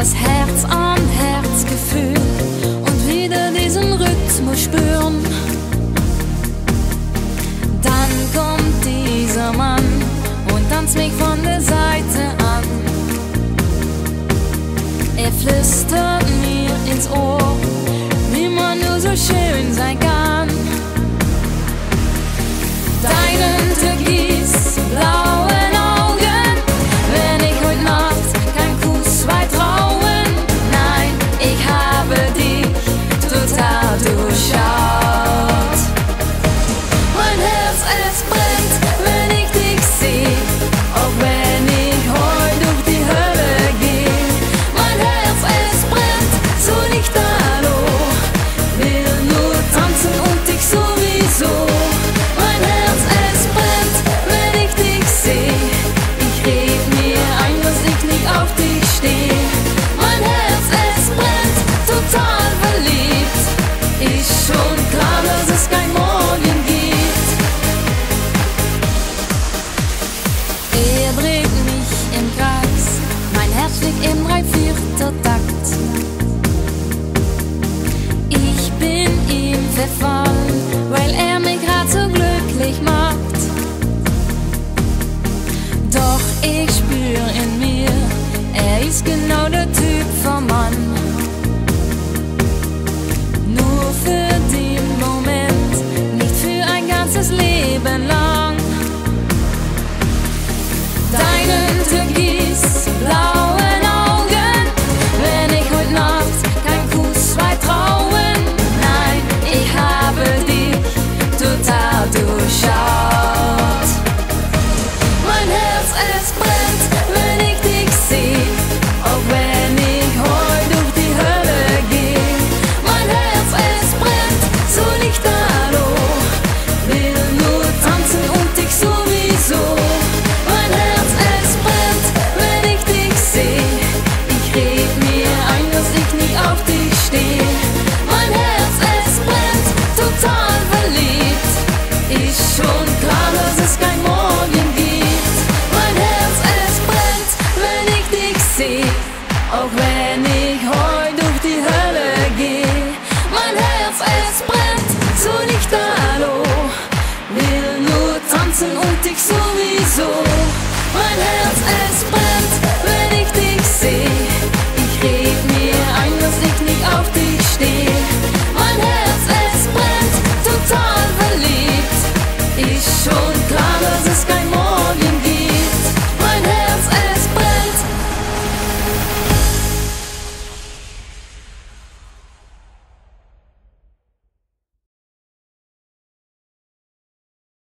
das Herz an Herz Gefühl und wieder diesen Rhythmus spüren. Dann kommt dieser Mann und tanzt mich von der Seite an. Er flüstert mir. wenn ich heut durch die Hölle gehe, Mein Herz, es brennt, so nicht Lichterloh. Will nur tanzen und dich sowieso. Mein Herz, es brennt.